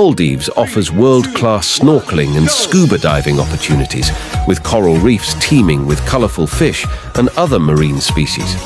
Maldives offers world-class snorkeling and scuba diving opportunities, with coral reefs teeming with colourful fish and other marine species.